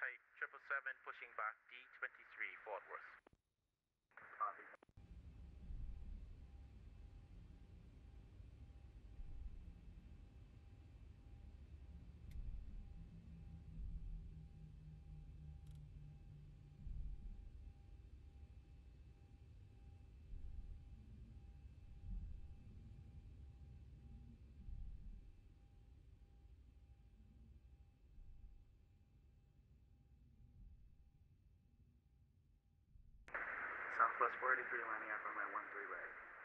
type 777 pushing back D23 Fort Worth. Southwest 483 landing out runway 13 right.